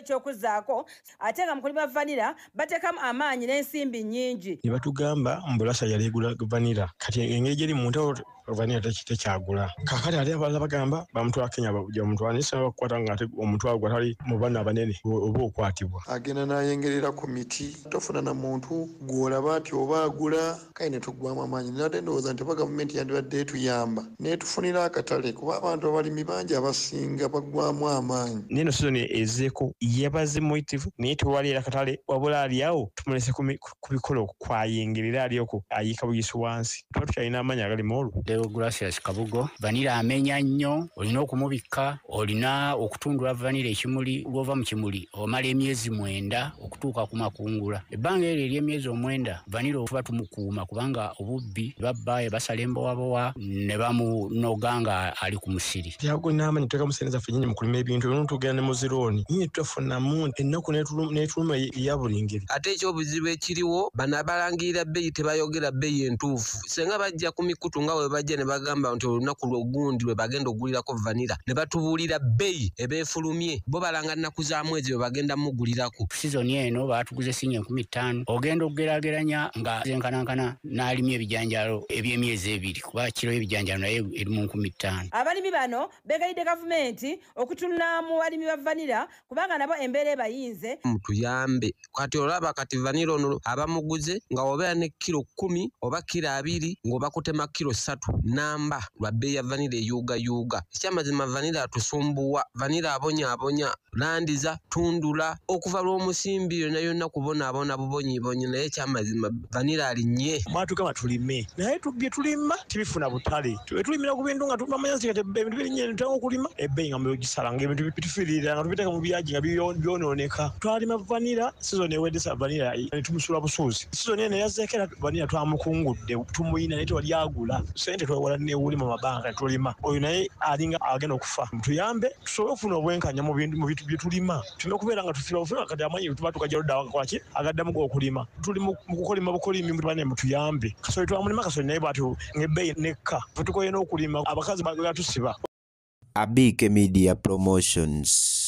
ekyokuzaako ate nga mu kulima vanira bateekamu amaanyi n'ensimbi nnyingi. Ne batugamba mbulasa yali egula vanira kati engeri gyeri mu ntalo teki- tekyagula. Kakati ate abalala bagamba bamutwala kenya jamutwala naye saba bakukwata nga ate omutwalo gwa tali mu baana abanene oba okwatibwa. Agenda n'ayengerera ku miti tofuna na muntu gw'olaba nti oba agula kale ne tuggwamu amaanyi. Nate ndowooza nti oba gavumenti yandibadde etuyamba netufunira akatale kuba abantu abalimi bangi abasinga baggwamu amaanyi. Neno sizoni ezeeko yabaze muyitivu naye tewali era katale wabula ali awo tumulese ku bikola kwayengerera ali oko ayiika buyisi wansi. Tuba tukyalina amaanyi agali moolu Leo Gracias Kabugo. Vanira amenya nnyo olina okumubikka olina okutundula vanira ekimuli lwova mu kimuli omala emyezi mwenda okutuuka ku makungula. Ebbanga eryo ery'emyezi omwenda vanira tuba tumukuuma kubanga obubbi babba basala embowabowa ne bamunoga nga ali ku musiri. Tyago n'amaanyi tuteeka museneza ffe nyinyi mu kulima ebintu ebimu tugenda ne muzirooni. Nyinyi tutafunamu ennaku netulu- netuluma eya buli ngeri. Ate ekyobuzibu ekiriwo bano abalangirira bbeeyi tebayogera bbeeyi entuufu. Senga bajja ku mikutu nga bwe bajja ne bagamba nti olunaku lwogundi lwe bagenda ogulirako vanira ne batubuulira bbeeyi ebeefulumye bo balanga nnaku za mwezi bwe bagenda mugulirako. Sizoni eno baatuguza esinya enkumi ttaano ogenda okugeraageranya nga zenkanankana n'alimya ebijanjalo eby'emyezi ebiri kuba kiro y'ebijanjalo naye eri mu nkumi ttaano. Abalimi bano beegayidde gavumenti okutunula mu balimi ba vanira kubanga nabo embeera ebayinze. Mutuyambe kati olaba kati vanira ono abamuguze nga obeera ne kiro kumi oba kiro abiri ng'obakutema kiro ssatu namba lwa bbeeyi ya vanira eyuugayuuga. Ekyamazima vanira atusumbuwa vanira abonyaabonya landiza tundula okuva lw'omusimbi yonna yonna kubonaabona bubonyiibonyi naye ekyamazima vanira alinnye mwatugamba tulime. Naye bye tulima tibifuna butale. Tulimira ku bintu nga tumamanya nti ebintu birinnye ntanga okulima ebbeeyi nga mbegisala nga ebintu bitufiirira nga tubiteeka mu byagi nga byo- byonooneka. Twalima vanira sizoni ewedesa vanira ne tumusula busuuzi. Sizoni eno yazzeeko era vanira twamukungudde tumuyina naye tewali agula twewala newuli mu mabanga tulima oyo naye alinga agenda okufa. Tuyambe tusobole okufuna obwenkanya mu bintu mu bintu bye tulima. Tulina okubeera nga tufira ofuna kati amanyi tuba tukajja ludda kolaki agaddamu g'okulima. Tuli mu kukolima bukolimi mutubane mutuyambe. Kasoli twamulima kasoli naye bwatyo ng'ebbeeyi nekka fe tukoye n'okulima abakazi bagatusiba Abike Media Promotions.